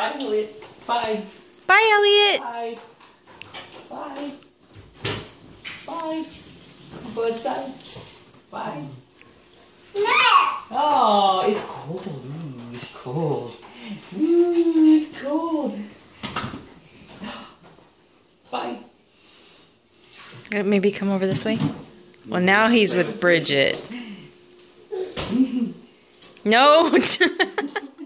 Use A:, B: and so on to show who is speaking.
A: Bye, Elliot. Bye.
B: Bye, Elliot.
A: Bye. Bye. Bye. Bud outside. Bye. Oh, it's cold. Ooh, it's cold. Ooh, it's cold. Bye.
B: Maybe come over this way. Well, now he's with Bridget. No.